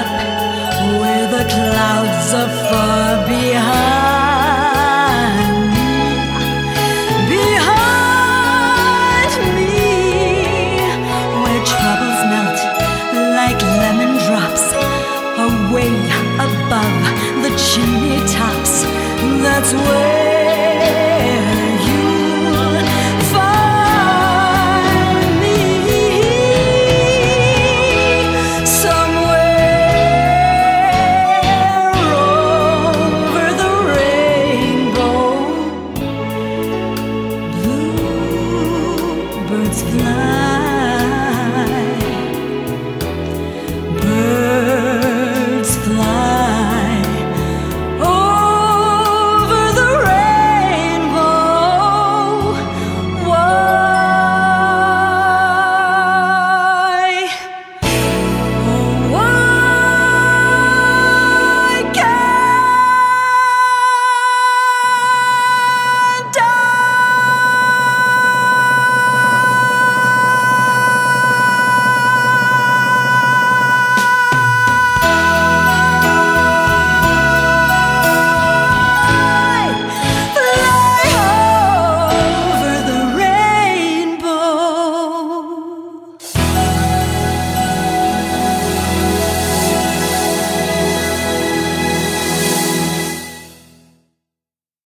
up where the clouds are far behind. Me, Behind me Where troubles melt like lemon drops Away above the chimney tops. That's where It's fly.